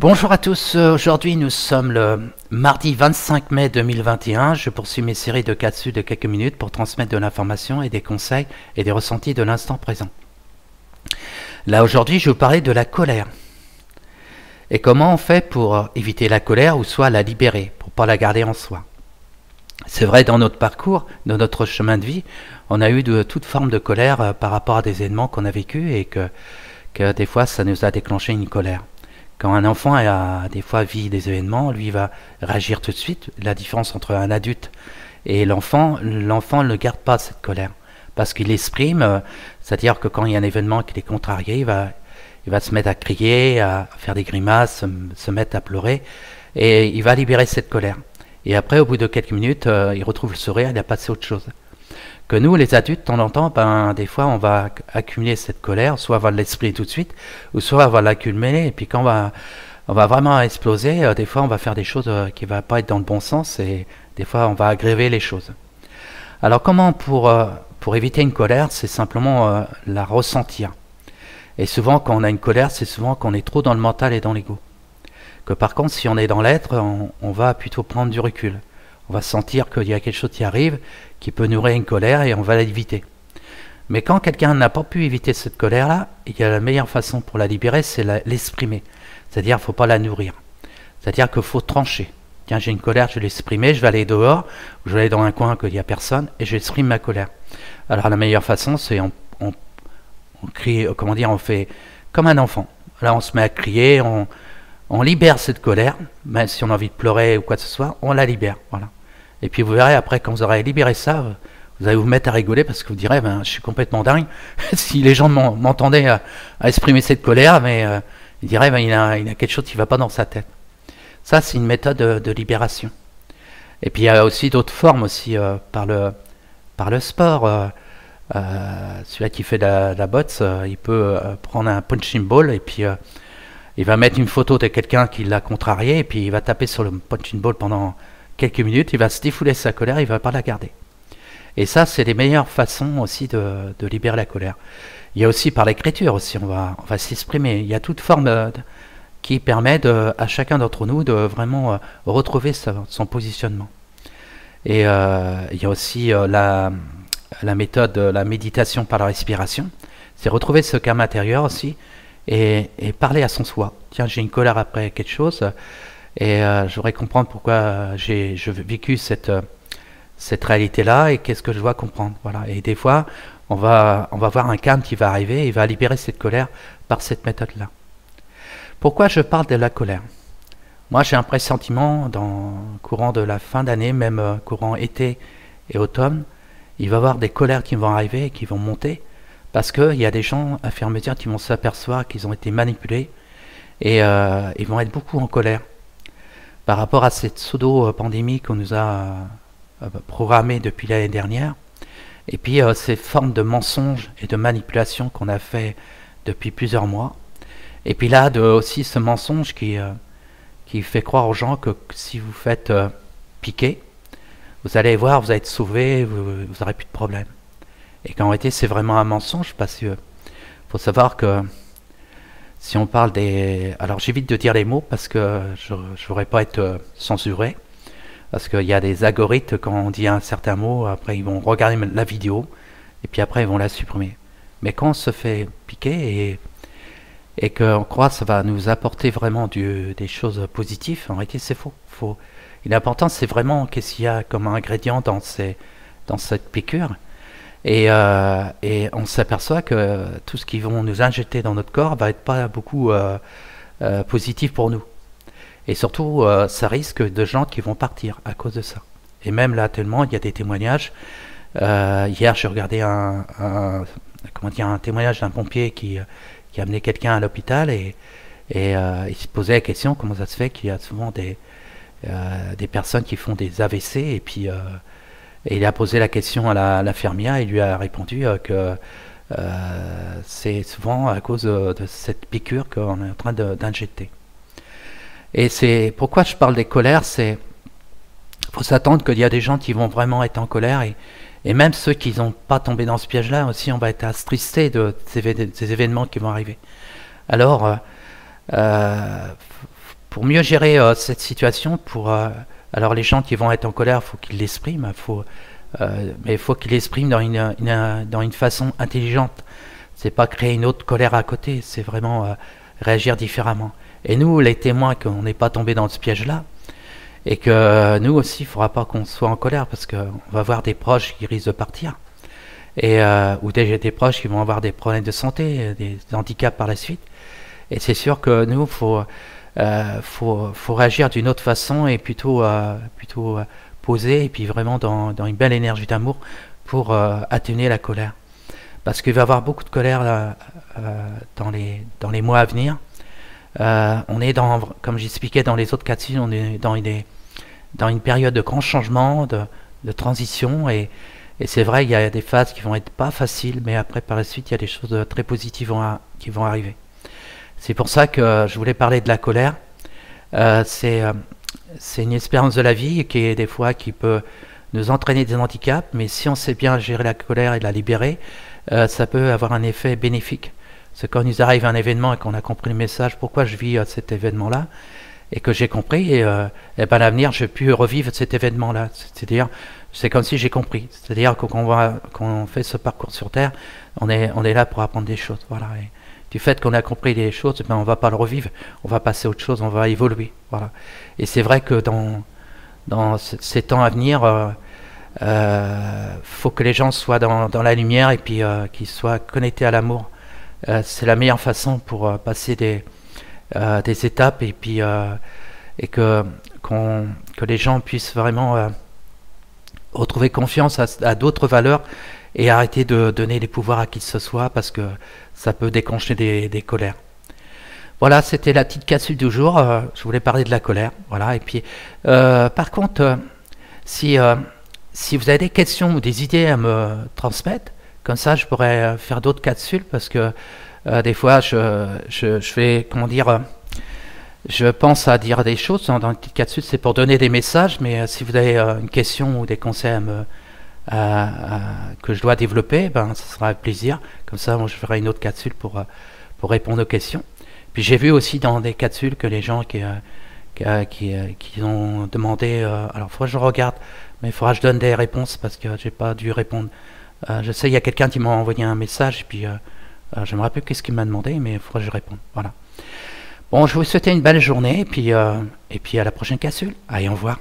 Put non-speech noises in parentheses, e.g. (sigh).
Bonjour à tous, aujourd'hui nous sommes le mardi 25 mai 2021. Je poursuis mes séries de capsules de quelques minutes pour transmettre de l'information et des conseils et des ressentis de l'instant présent. Là aujourd'hui je vais vous parler de la colère. Et comment on fait pour éviter la colère ou soit la libérer, pour ne pas la garder en soi? C'est vrai dans notre parcours, dans notre chemin de vie, on a eu de toutes formes de colère euh, par rapport à des événements qu'on a vécus et que des fois ça nous a déclenché une colère. Quand un enfant a, des fois vit des événements, lui va réagir tout de suite. La différence entre un adulte et l'enfant, l'enfant ne garde pas cette colère parce qu'il l'exprime, euh, c'est-à-dire que quand il y a un événement qui est contrarié, il va, il va se mettre à crier, à faire des grimaces, se, mettre à pleurer, et il va libérer cette colère. Et après, au bout de quelques minutes, euh, il retrouve le sourire, il a passé autre chose que nous, les adultes, de temps en temps, ben, des fois, on va accumuler cette colère, soit on va l'exprimer tout de suite, ou soit on va l'accumuler, et puis quand on va, on va vraiment exploser, euh, des fois, on va faire des choses euh, qui ne vont pas être dans le bon sens, et des fois, on va aggraver les choses. Alors, comment pour, euh, pour éviter une colère, c'est simplement la ressentir. Et souvent, quand on a une colère, c'est souvent qu'on est trop dans le mental et dans l'ego. Que par contre, si on est dans l'être, on, on va plutôt prendre du recul on va sentir qu'il y a quelque chose qui arrive, qui peut nourrir une colère et on va l'éviter. Mais quand quelqu'un n'a pas pu éviter cette colère-là, il y a la meilleure façon pour la libérer, c'est l'exprimer. C'est-à-dire, il ne faut pas la nourrir. C'est-à-dire qu'il faut trancher. Tiens, j'ai une colère, je vais l'exprimer, je vais aller dehors, je vais aller dans un coin qu'il n'y a personne, et je exprime ma colère. Alors la meilleure façon, c'est on, crie, comment dire, on fait comme un enfant. Là, on se met à crier, on, on libère cette colère, même si on a envie de pleurer ou quoi que ce soit, on la libère. Voilà. Et puis vous verrez après, quand vous aurez libéré ça, vous allez vous mettre à rigoler parce que vous direz, ben, je suis complètement dingue. (laughs) si les gens m'entendaient à, exprimer cette colère, mais euh, ils diraient, ben, il, a, a quelque chose qui ne va pas dans sa tête. Ça, c'est une méthode de, libération. Et puis il y a aussi d'autres formes aussi euh, par, le, par le sport. Euh, celui-là qui fait de la, la botte, il peut prendre un punching ball et puis il va mettre une photo de quelqu'un qui l'a contrarié, et puis il va taper sur le punching ball pendant quelques minutes, il va se défouler sa colère, il va pas la garder. Et ça, c'est les meilleures façons aussi de, libérer la colère. Il y a aussi par l'écriture aussi, on va, on va s'exprimer. Il y a toute forme qui permet à chacun d'entre nous de vraiment euh, retrouver son positionnement. Et euh, il y a aussi euh, la, la méthode de la méditation par la respiration. C'est retrouver ce calme intérieur aussi, et, parler à son soi. Tiens, j'ai une colère après quelque chose et euh, je voudrais comprendre pourquoi j'ai vécu cette, cette réalité-là et qu'est-ce que je dois comprendre. Voilà. Et des fois, on va, on va voir un calme qui va arriver et va libérer cette colère par cette méthode-là. Pourquoi je parle de la colère? Moi, j'ai un pressentiment dans courant de la fin d'année, même euh, courant été et automne, il va y avoir des colères qui vont arriver et qui vont monter. Parce qu'il y a des gens, à faire dire, qui vont s'apercevoir qu'ils ont été manipulés et euh, ils vont être beaucoup en colère par rapport à cette pseudo-pandémie qu'on nous a euh, programmée depuis l'année dernière. Et puis euh, ces formes de mensonges et de manipulation qu'on a fait depuis plusieurs mois. Et puis là, aussi ce mensonge qui, qui fait croire aux gens que si vous faites piquer, vous allez voir, vous allez être sauvé, vous n'aurez plus de problème. Et qu'en réalité, c'est vraiment un mensonge parce que faut savoir que si on parle des. Alors j'évite de dire les mots parce que je ne voudrais pas être euh, censuré. Parce qu'il y a des algorithmes, quand on dit un certain mot, après ils vont regarder la vidéo et puis après ils vont la supprimer. Mais quand on se fait piquer et, et qu'on croit que ça va nous apporter vraiment des choses positives, en réalité c'est faux. faux. L'important c'est vraiment qu'est-ce qu'il y a comme ingrédient dans, ces, dans cette piqûre. Euh, et, on s'aperçoit que tout ce qu'ils vont nous injecter dans notre corps va être pas beaucoup euh, euh, positif pour nous. Et surtout, ça risque de gens qui vont partir à cause de ça. Et même là, tellement, il y a des témoignages. hier, j'ai regardé un, comment dire, un témoignage d'un pompier qui, qui a amené quelqu'un à l'hôpital et, et il se posait la question comment ça se fait qu'il y a souvent des, des personnes qui font des AVC et puis et il a posé la question à l'infirmière et lui a répondu euh, que euh, c'est souvent à cause de, cette piqûre qu'on est en train d'injecter. Et c'est pourquoi je parle des colères, c'est faut s'attendre qu'il y a des gens qui vont vraiment être en colère et, et même ceux qui n'ont pas tombé dans ce piège-là aussi, on va être attristé de ces, événements qui vont arriver. Alors, euh, pour mieux gérer cette situation, pour alors les gens qui vont être en colère, faut qu'ils l'expriment, faut, mais il faut qu'ils l'expriment dans une, façon intelligente. C'est pas créer une autre colère à côté, c'est vraiment réagir différemment. Et nous, les témoins, qu'on n'est pas tombé dans ce piège-là, et que nous aussi, il ne faudra pas qu'on soit en colère parce qu'on va avoir des proches qui risquent de partir, et, euh, ou des, des proches qui vont avoir des problèmes de santé, des, handicaps par la suite. Et c'est sûr que nous, faut, euh, faut, faut, réagir d'une autre façon et plutôt, euh, plutôt euh, poser et puis vraiment dans, dans une belle énergie d'amour pour euh, atténuer la colère. Parce qu'il va y avoir beaucoup de colère dans, les, dans les mois à venir. on est dans, comme j'expliquais dans les autres cas de on est dans une, dans une période de grand changement, de, de transition et, et c'est vrai, il y a des phases qui vont être pas faciles, mais après, par la suite, il y a des choses très positives qui vont arriver. C'est pour ça que je voulais parler de la colère. Euh, euh, c'est une expérience de la vie qui est des fois qui peut nous entraîner des handicaps, mais si on sait bien gérer la colère et la libérer, euh, ça peut avoir un effet bénéfique. C'est quand nous arrive un événement et qu'on a compris le message, pourquoi je vis cet événement-là, et que j'ai compris, et, et ben, à l'avenir, je peux revivre cet événement-là. C'est-à-dire, c'est comme si j'ai compris. C'est-à-dire quand on, fait ce parcours sur Terre, on est, là pour apprendre des choses. Voilà. Du fait qu'on a compris des choses, ben on ne va pas le revivre, on va passer à autre chose, on va évoluer. Voilà. Et c'est vrai que dans, dans ces temps à venir, il euh, euh, faut que les gens soient dans, dans la lumière et puis euh, qu'ils soient connectés à l'amour. c'est la meilleure façon pour passer des, des étapes et puis et que, que les gens puissent vraiment retrouver confiance à, d'autres valeurs et arrêter de donner les pouvoirs à qui que ce soit parce que ça peut déclencher des, colères. Voilà, c'était la petite cassure du jour. Euh, je voulais parler de la colère. Voilà, et puis, euh, par contre, euh, si, si vous avez des questions ou des idées à me transmettre, comme ça, je pourrais faire d'autres capsules parce que des fois, je, je, fais, comment dire, je pense à dire des choses dans, le petit cas dessus, c'est pour donner des messages, mais si vous avez une question ou des conseils que je dois développer, ben, ce sera avec plaisir. Comme ça, moi, je ferai une autre capsule pour, euh, pour répondre aux questions. Puis j'ai vu aussi dans des capsules que les gens qui, qui, qui, ont demandé, alors il faudra que je regarde, mais il faudra que je donne des réponses parce que j'ai pas dû répondre. je sais, il y a quelqu'un qui m'a envoyé un message, et puis je me rappelle qu'est-ce qu'il m'a demandé, mais il faudra que je réponde. Voilà. Bon, je vous souhaite une belle journée et puis, euh, et puis à la prochaine cassule. Allez, au revoir.